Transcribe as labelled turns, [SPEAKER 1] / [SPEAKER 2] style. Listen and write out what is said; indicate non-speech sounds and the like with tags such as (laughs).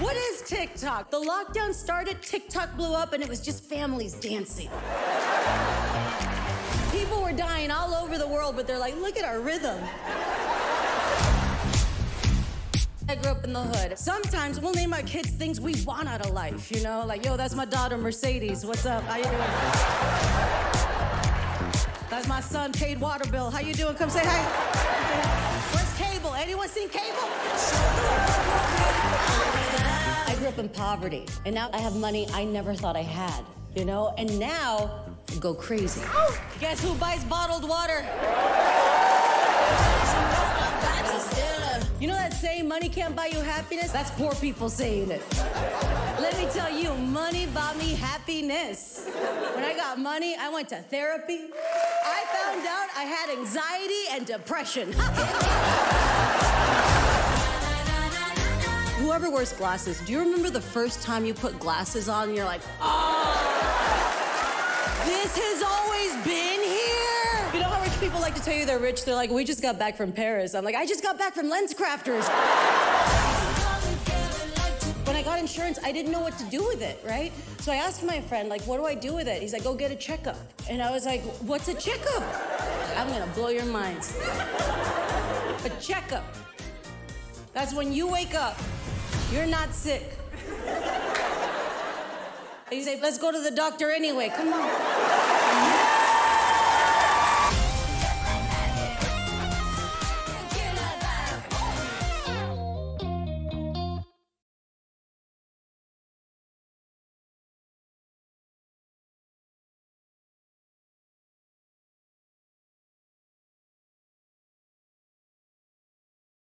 [SPEAKER 1] What is TikTok? The lockdown started, TikTok blew up, and it was just families dancing. People were dying all over the world, but they're like, look at our rhythm. I grew up in the hood. Sometimes we'll name our kids things we want out of life, you know? Like, yo, that's my daughter, Mercedes. What's up? How you doing? That's my son, paid water bill. How you doing? Come say hi. Poverty, and now I have money I never thought I had, you know? And now, I go crazy. Guess who buys bottled water? You know that saying, money can't buy you happiness? That's poor people saying it. Let me tell you, money bought me happiness. When I got money, I went to therapy. I found out I had anxiety and depression. (laughs) Whoever wears glasses, do you remember the first time you put glasses on and you're like, oh, this has always been here? You know how rich people like to tell you they're rich? They're like, we just got back from Paris. I'm like, I just got back from LensCrafters. When I got insurance, I didn't know what to do with it, right? So I asked my friend, like, what do I do with it? He's like, go get a checkup. And I was like, what's a checkup? I'm gonna blow your minds. A checkup. That's when you wake up, you're not sick. And you say, let's go to the doctor anyway, come on.